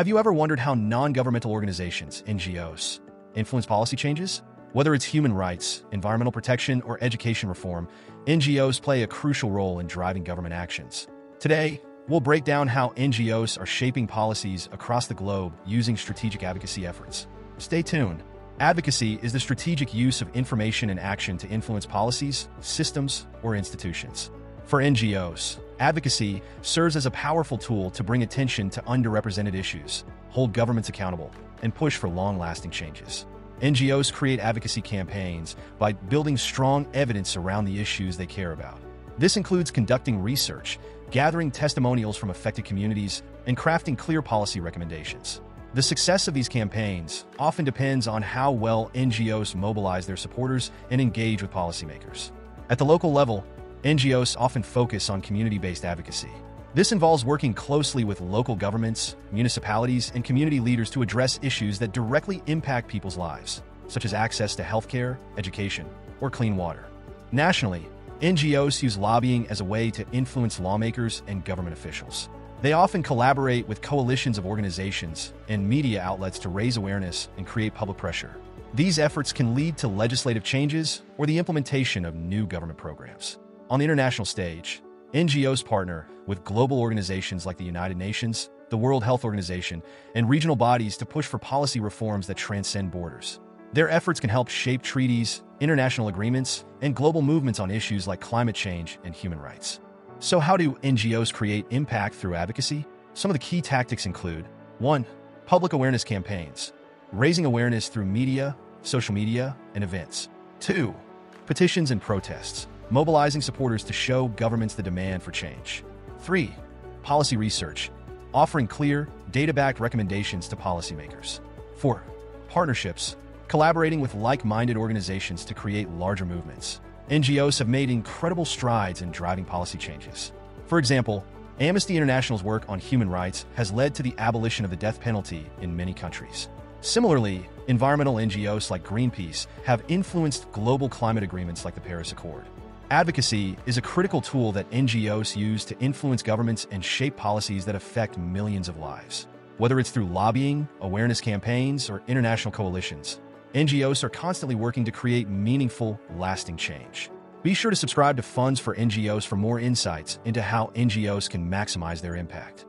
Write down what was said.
Have you ever wondered how non-governmental organizations, NGOs, influence policy changes? Whether it's human rights, environmental protection, or education reform, NGOs play a crucial role in driving government actions. Today, we'll break down how NGOs are shaping policies across the globe using strategic advocacy efforts. Stay tuned. Advocacy is the strategic use of information and action to influence policies, systems, or institutions. For NGOs, advocacy serves as a powerful tool to bring attention to underrepresented issues, hold governments accountable, and push for long-lasting changes. NGOs create advocacy campaigns by building strong evidence around the issues they care about. This includes conducting research, gathering testimonials from affected communities, and crafting clear policy recommendations. The success of these campaigns often depends on how well NGOs mobilize their supporters and engage with policymakers. At the local level, NGOs often focus on community-based advocacy. This involves working closely with local governments, municipalities, and community leaders to address issues that directly impact people's lives, such as access to healthcare, education, or clean water. Nationally, NGOs use lobbying as a way to influence lawmakers and government officials. They often collaborate with coalitions of organizations and media outlets to raise awareness and create public pressure. These efforts can lead to legislative changes or the implementation of new government programs. On the international stage, NGOs partner with global organizations like the United Nations, the World Health Organization, and regional bodies to push for policy reforms that transcend borders. Their efforts can help shape treaties, international agreements, and global movements on issues like climate change and human rights. So how do NGOs create impact through advocacy? Some of the key tactics include 1. Public awareness campaigns, raising awareness through media, social media, and events. 2. Petitions and protests, mobilizing supporters to show governments the demand for change. 3. Policy research, offering clear, data-backed recommendations to policymakers. 4. Partnerships, collaborating with like-minded organizations to create larger movements. NGOs have made incredible strides in driving policy changes. For example, Amnesty International's work on human rights has led to the abolition of the death penalty in many countries. Similarly, environmental NGOs like Greenpeace have influenced global climate agreements like the Paris Accord. Advocacy is a critical tool that NGOs use to influence governments and shape policies that affect millions of lives. Whether it's through lobbying, awareness campaigns, or international coalitions, NGOs are constantly working to create meaningful, lasting change. Be sure to subscribe to Funds for NGOs for more insights into how NGOs can maximize their impact.